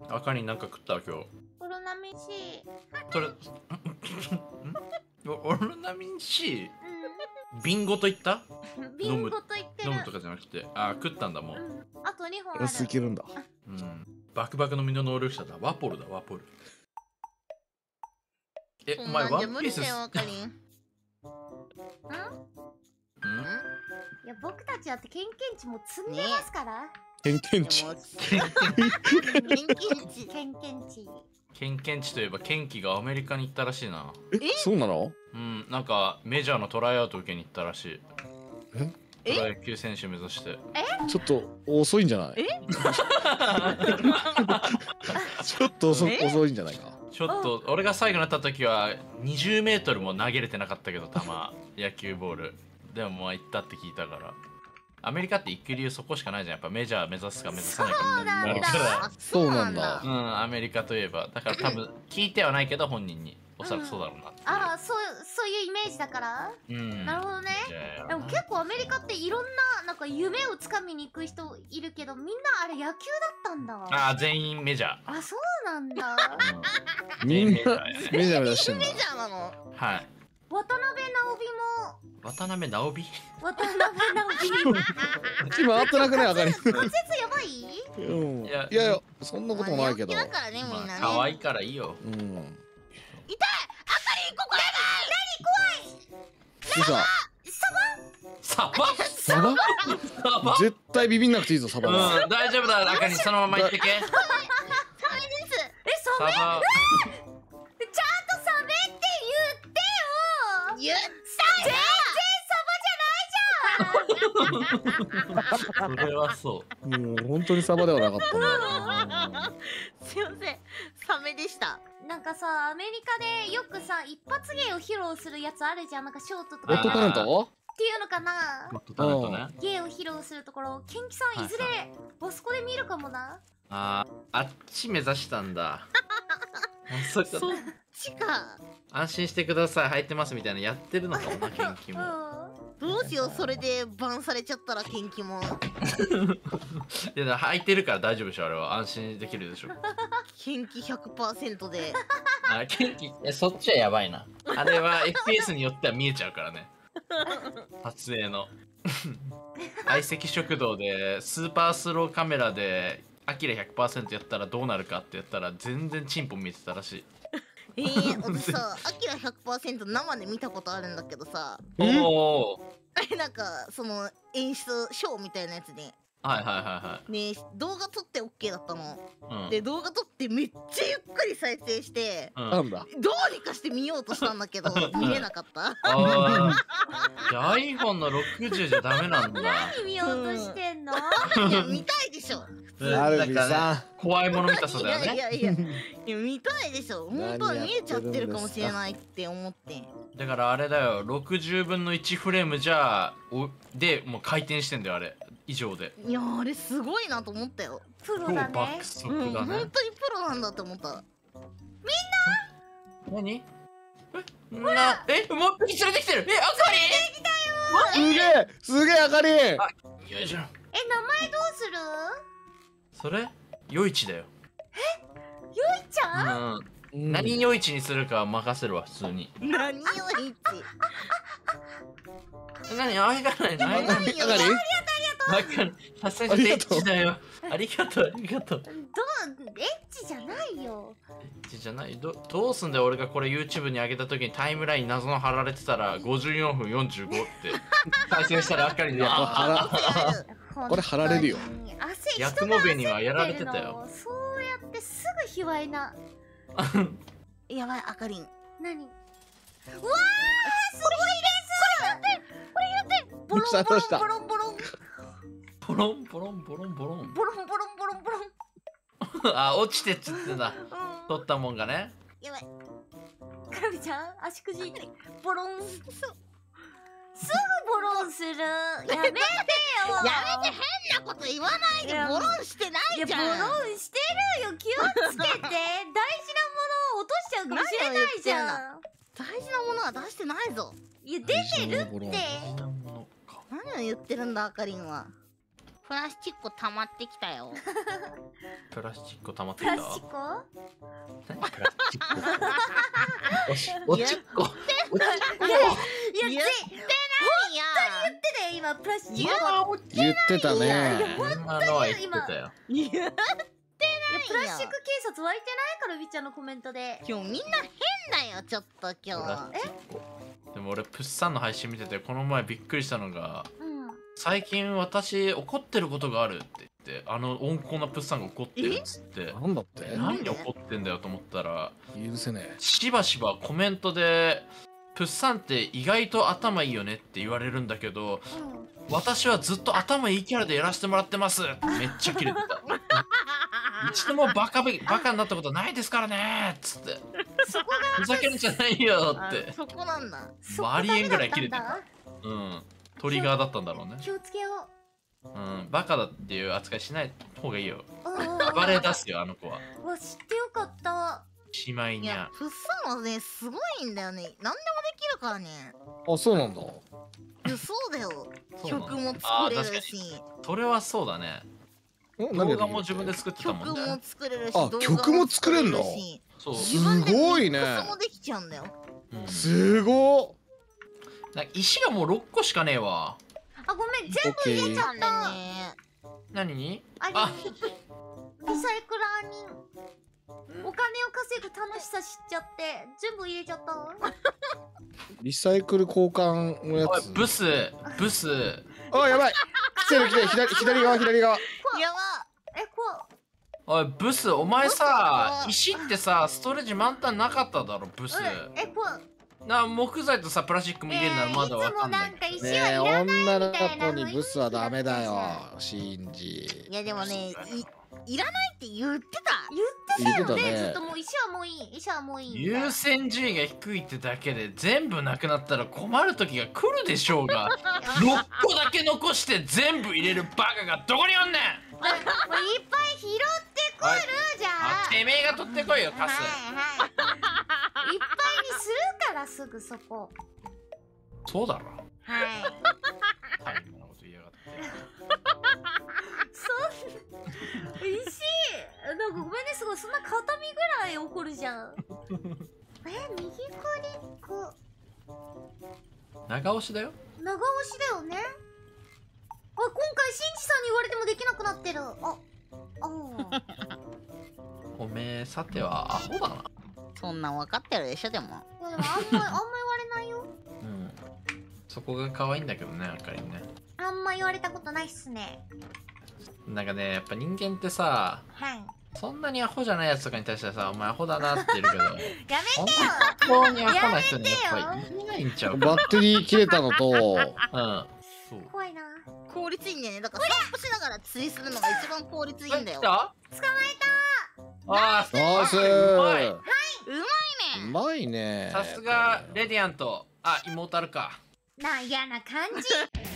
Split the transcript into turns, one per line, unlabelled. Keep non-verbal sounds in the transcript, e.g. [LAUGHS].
あかりなんか食った今日。
オロナミン C
それ、ん？オロナミン C?
う
ビンゴと言った？
んビンゴと言ってる
飲むとかじゃなくて。あ、食ったんだもう。
うんあと2本あ
ガラスい
る
んだ。
うん。バクバクの身の能力者だ。ワポルだ、ワポル。え、お前ワンピース
無理だよ、あかりん。
うん
うん
いや僕たちだって経験値も積んでますから、
偏見値。
偏見値。
経験値
ケンケンチといえばケンキがアメリカに行ったらしいな。
え、そうなの？
うん、なんかメジャーのトライアウト受けに行ったらしい。
え？
プロ野球選手目指して。
ちょっと遅いんじゃない？
え？[LAUGHS]
ちょっと遅いんじゃないか？
ちょっと俺が最後になった時は20メートルも投げれてなかったけど球野球ボールでもまあ行ったって聞いたからアメリカって行く理由そこしかないじゃん。やっぱメジャー目指すか目指さないか。
そうなんだ。
るから
あ、そうなんだ
そう。
うんアメリカといえば。だから多分聞いてはないけど本人に。おそらくそうだろうなっていう。
ああそうそういうイメージだから、
うん。
なるほどね。でも結構アメリカっていろんななんか夢をつかみに行く人いるけどみんなあれ野球だったんだ。
あー全員メジャ
あそうなんだ。
ー、うん、
みんな
全員メジャーや。ね
メジャー目指してんだ
メ。ジャーなの？
はい
渡辺直美も。
渡辺直美？
渡辺直美。[LAUGHS]
今合ってなくね、あかり。[LAUGHS]
滑舌やばい？
うん。い
いや
やいや、そんなこともないけど。
まあだからね、みん
まあ。可愛いからいいよ。
うん。
痛い！あかりん、ここや
どうした
サバ？
サバ？
サバ？
絶対ビビんなくていいぞ、サバ。は。
うん大丈夫だ中にそのまま行ってけ。
えサメ
サバ。
ちゃん
それはそう。
もう本当にサバではなかったな。[LAUGHS]
すいません。サメでした。
なんかさアメリカでよくさ一発芸を披露するやつあるじゃん。なんかショートとか。
ゴッドタレント？
っていうのかな？
ゴッドタレントね。
芸を披露するところ。ケンキさんいず
はい。
れボスコで見るかもな？
あーあっち目指したんだ。[LAUGHS] あそ
っちか。
安心してください。入ってますみたいなやってるのかもな元気
う
も。
ん
どうしよう、それでバンされちゃったら、元気も。[LAUGHS]
いや履いてるから大丈夫でしょあれは。安心できるでしょ。
元気100%で。
あ元気えそっちはやばいな。あれは FPS によっては見えちゃうからね。撮影の。[LAUGHS] 相席食堂でスーパースローカメラでアキラ100%やったらどうなるかってやったら全然チンポ見えてたらしい
えー、私さ、アキラ100%生で見たことあるんだけどさ、
え
おお
あれなんか、その演出、ショーみたいなやつで、
はいはいは
ね、動画撮って OK だったの。
いはいうん
で、動画撮ってめっちゃゆっくり再生して、
うん
なんだ？
どうにかして見ようとしたんだけど、見れなかった。
ああ。じゃあ iPhone の60じゃダメなんだ。[LAUGHS]
何見ようとしてんの？[LAUGHS]
見たいでしょ。
アルビ
なんかね
さ
怖いもの見たそう
い
だよね。
やいやいや、[LAUGHS] いや見たいでしょ。本当は
何
見えちゃってるかもしれないって思って。
だからあれだよ、60分の1フレームじゃ、おで、もう回転してんだよ、あれ。以上で。
いや、あれすごいなと思ったよ。
プロだね
超爆速
うん、
だね。
本当にプロなんだって思った。
何？え？な、え？もう連れてきてる？え、あか
すげえすげえあかり
りよいしょ。
え名前どうする？
それ？夜市だよ。
よいちゃん？
うん。何夜市にするかは任せるわ、普通に。
何よ、いち？
え何？あいがない。のあいがない。
何よ
あかり
わかる。さすがにエッチだよ。ありがとう、ありがとう。
どう？エッチじゃないよ。
エッチじゃない？どどうすんだよ俺がこれ YouTube に上げた時にタイムライン謎の貼られてたら54分45って。[LAUGHS] 再生したらあかりに
や
あ
腹これ貼られるよ
ヤク
人が
モベにはやられてたよ。
汗そうやってすぐ卑猥な。[LAUGHS]
やばい、あかりん。
何？うわーすごいですこれ言ってこれ言って。ボロンボロンボロン
ポロン。ポロンポロンポロン
ボロン。ボロンボロンボロン
あ落ちてっつってんだ。
うん。
取ったもんがね。
やばい。
カラビちゃん足くじ。ボロンすすぐボロンする。[LAUGHS] やめてよ。
やめて変なこと言わないで、ボロンしてない
い
じゃん。
やボロンしてるよ。気をつけて。[LAUGHS] 大事なものを落としちゃうかもしれないじゃん。
大事なものは出してないぞ。
いや出てるって。
何を言ってるんだ、あかりんは。プラスチック溜まってきたよ。[LAUGHS]
プラスチック溜まって
プ
きた？
ラスチック？
何プラスチック？おしおちっこ。おちっこ。
いや
言って
言ってたよ今プラスチック。
言ってたね。
今のは言ってたよ。
言って
いやプラスチック警察湧いてないからみっちゃんのコメントで。
今日みんな変だよちょっと今
スチックでも俺プッサンの配信見ててこの前びっくりしたのが
うん。
最近私怒ってることがあるって言ってあの温厚なプッサンが怒ってるっつって。
なんだって？
何怒ってんだよと思ったら
許せね
しばしばコメントでプッサンって意外と頭いいよねって言われるんだけど
うん
私はずっと頭いいキャラでやらせてもらってます。めっちゃキレてた。[LAUGHS] 一度もバカべバカになったことないですからね。っつって。
そこが
ふざけるんじゃないよ
あ
って。
そこなんだ。
そこ
ありえんぐらい切れて
た。
うん。トリガーだったんだろうね。
気をつけよ
う。ん。バカだっていう扱いしない方がいいよ。暴れ出すよあの子は。
うわ知ってよかった。
しまいにゃ
フッサンはねすごいんだよね。何でもできるからね。
あそうなんだ
そうだよ。
そうなの
曲も作れるし。
それはそうだね。動画も自分で作ってた
曲
もんね。
も作れるし
あ曲も作れんの？
し
そう、
すごいね。
もできちゃうんだよ。
うん。
すごっ。
な石がもう6個しかねえわ。
あごめん全
オッケー
ちゃんだね。
何に？
あれ
あ
リサイクラーにお金を稼ぐ楽しさ知っちゃって全部入れちゃった
リサイクル交換のやつ。
ブス。ブス。
あやばい。来てる来てる。左左側左側。
や
えこ
おいブスお前さ石ってさストレージ満タンなかっただろブス。
ううん。えこ
な木材とさプラスチックも入れるならまだわかんない
いつもなんか石
ねえ女の子にブスはダメだよシンジ。
ばいやでもねいいらないって言ってた。
言ってたよね。
ね
ずっともう石はもういい。石はもういい。
優先順位が低いってだけで全部なくなったら困る時が来るでしょうが。[LAUGHS] 6個だけ残して全部入れるバカがどこにおんねん。
もういっぱい拾ってこ
はい
る。じゃん
あてめえが取ってこいよカス。
はいはい。いっぱいにするからすぐそこ。
そうだろ。
はいそんな片身ぐらい怒るじゃん。[LAUGHS] え右クリック。
長押しだよ。
長押しだよね。あ今回しんじさんに言われてもできなくなってる。ああ
おめえさてはアホだな。
そんなん分かってるでしょでも。
いやでもあんま [LAUGHS] あんま言われないよ。
うん。そこが可愛いんだけどねあかりね。
あんま言われたことないっすね。
なんかねやっぱ人間ってさ
はい
そんなにアホじゃないやつとかに対してはさお前アホだなって言うけど。[LAUGHS]
やめてよ。
本当にアホな人にやっぱりいないんちゃうか。
バッテリー切れたのと。
うん。そう。
怖いな。
効率いいんだよね。だから散歩しながら釣りするのが一番効率いいんだよ。
捕ま
あ
ナイス。
うまい
うまいね。
さすがレディアントあ妹あるか。
えたな嫌な感じ